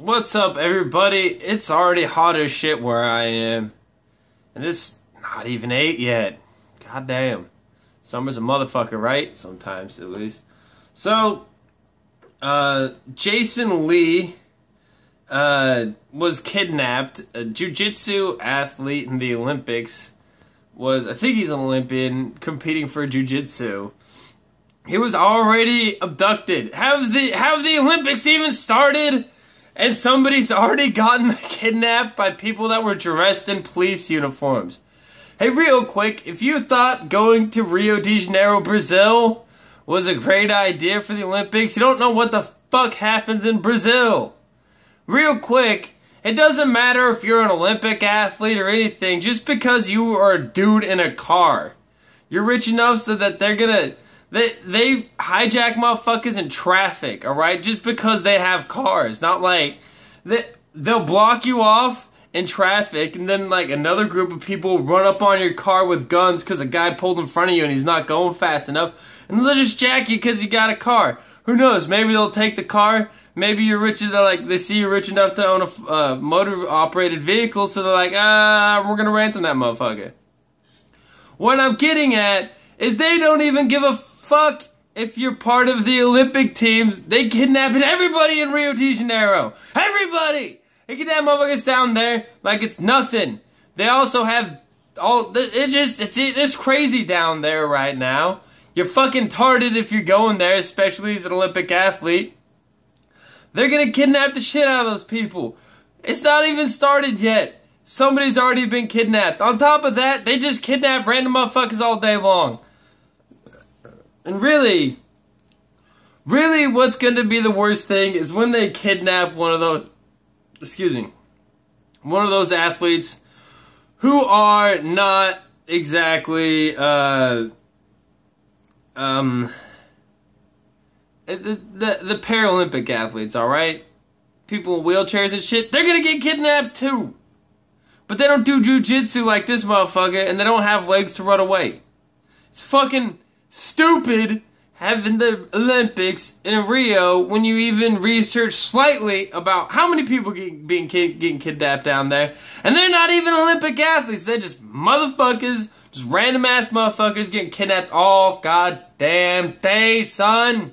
What's up, everybody? It's already hot as shit where I am. And it's not even 8 yet. God damn. Summer's a motherfucker, right? Sometimes, at least. So, uh, Jason Lee, uh, was kidnapped. A jiu-jitsu athlete in the Olympics was, I think he's an Olympian, competing for jiu-jitsu. He was already abducted. Have the have the Olympics even started? And somebody's already gotten kidnapped by people that were dressed in police uniforms. Hey, real quick, if you thought going to Rio de Janeiro, Brazil was a great idea for the Olympics, you don't know what the fuck happens in Brazil. Real quick, it doesn't matter if you're an Olympic athlete or anything, just because you are a dude in a car. You're rich enough so that they're gonna they they hijack motherfuckers in traffic, all right? Just because they have cars, not like they they'll block you off in traffic, and then like another group of people run up on your car with guns because a guy pulled in front of you and he's not going fast enough, and they'll just jack you because you got a car. Who knows? Maybe they'll take the car. Maybe you're rich enough, like they see you're rich enough to own a uh, motor operated vehicle, so they're like, ah, we're gonna ransom that motherfucker. What I'm getting at is they don't even give a fuck if you're part of the Olympic teams. They kidnapping everybody in Rio de Janeiro. Everybody! They kidnap motherfuckers down there like it's nothing. They also have all, it just, it's, it's crazy down there right now. You're fucking tarded if you're going there, especially as an Olympic athlete. They're gonna kidnap the shit out of those people. It's not even started yet. Somebody's already been kidnapped. On top of that, they just kidnap random motherfuckers all day long. And really, really what's going to be the worst thing is when they kidnap one of those, excuse me, one of those athletes who are not exactly, uh, um, the, the, the Paralympic athletes, alright? People in wheelchairs and shit, they're gonna get kidnapped too. But they don't do jujitsu like this motherfucker, and they don't have legs to run away. It's fucking stupid having the Olympics in Rio when you even research slightly about how many people get, being getting kidnapped down there, and they're not even Olympic athletes. They're just motherfuckers, just random ass motherfuckers getting kidnapped all goddamn day, son.